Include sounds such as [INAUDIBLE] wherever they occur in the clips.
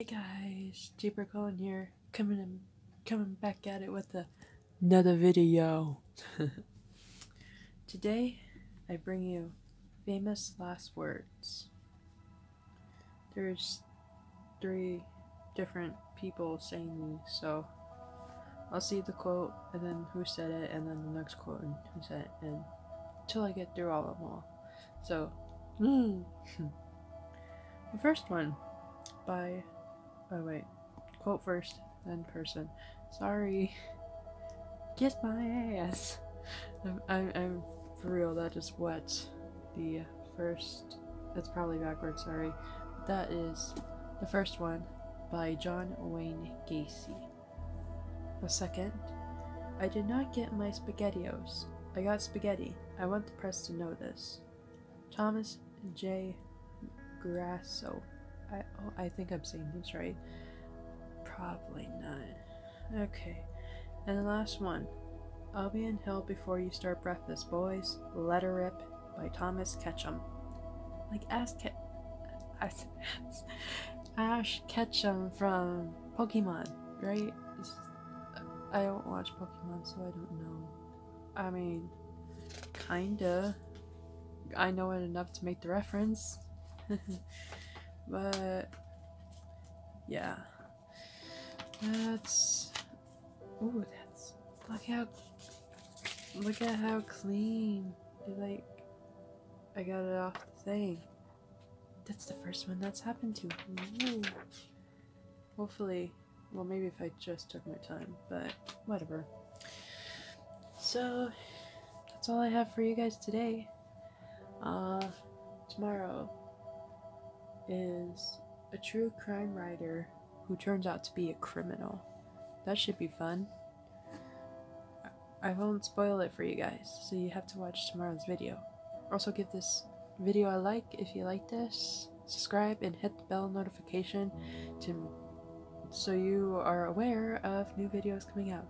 Hey guys, Jeeper Cohen here, coming in, coming back at it with another video. [LAUGHS] Today, I bring you famous last words. There's three different people saying these, so I'll see the quote and then who said it, and then the next quote and who said it, and until I get through all of them all. So, hmm. [LAUGHS] the first one by Oh wait. Quote first, then person. Sorry. Kiss my ass. I'm, I'm, I'm for real. That is what the first. That's probably backwards. Sorry. That is the first one by John Wayne Gacy. The second. I did not get my spaghettios. I got spaghetti. I want the press to know this. Thomas J. Grasso. I, oh, I think I'm saying this right. Probably not. Okay. And the last one. I'll be in hell before you start breakfast, boys. Let her rip by Thomas Ketchum. Like Ash, Ke- [LAUGHS] Ash, Ash Ketchum from Pokemon, right? It's, I don't watch Pokemon, so I don't know. I mean, kinda. I know it enough to make the reference. [LAUGHS] But yeah, that's oh, that's look how look at how clean. Like I got it off the thing. That's the first one that's happened to. Ooh. Hopefully, well, maybe if I just took my time, but whatever. So that's all I have for you guys today. Uh, tomorrow is a true crime writer who turns out to be a criminal. That should be fun. I won't spoil it for you guys, so you have to watch tomorrow's video. Also, give this video a like if you like this, subscribe, and hit the bell notification to so you are aware of new videos coming out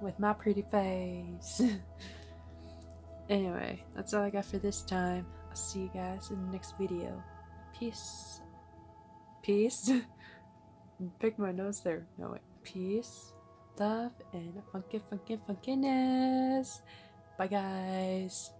with my pretty face. [LAUGHS] anyway, that's all I got for this time. I'll see you guys in the next video. Peace. Peace. [LAUGHS] Pick my nose there. No, wait. Peace, love, and funky, funky, funkiness. Bye, guys.